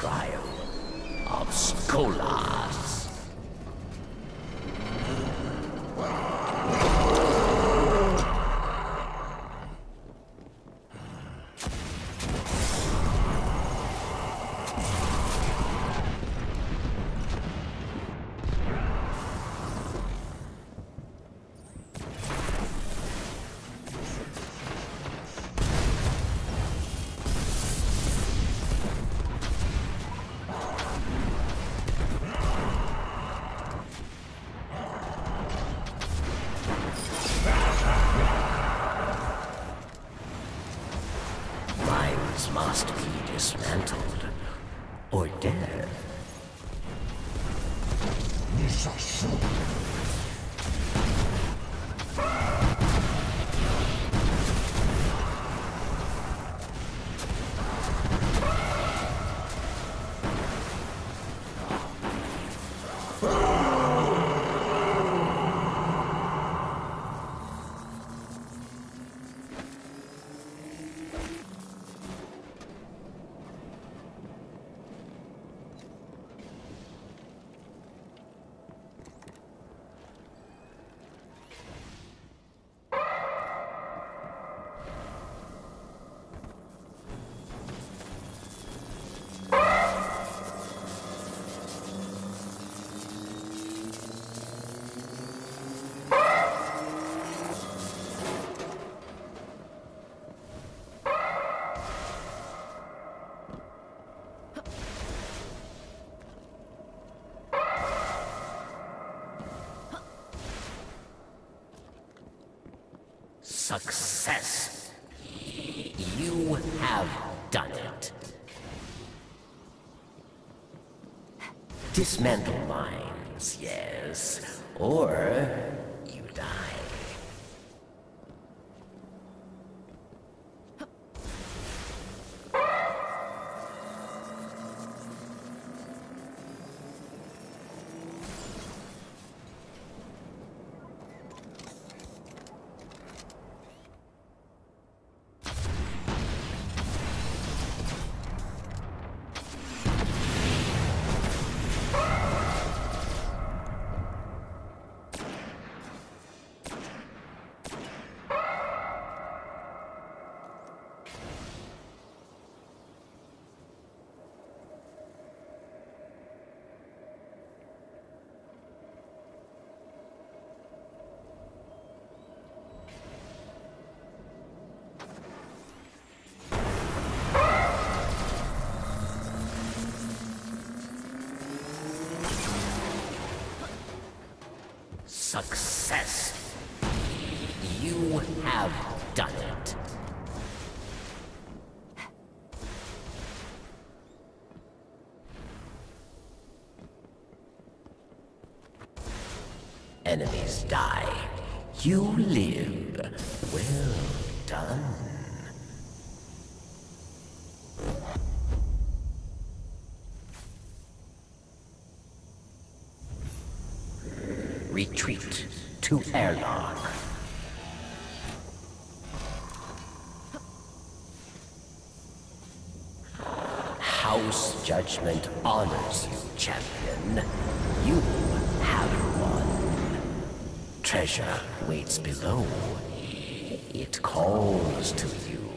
Trial of Skolas. Must be dismantled or dead. Success. You have done it. Dismantle mines, yes. Or you die. Success. You have done it. Enemies die. You live. Well done. Retreat to airlock. House judgment honors you, champion. You have won. Treasure waits below. It calls to you?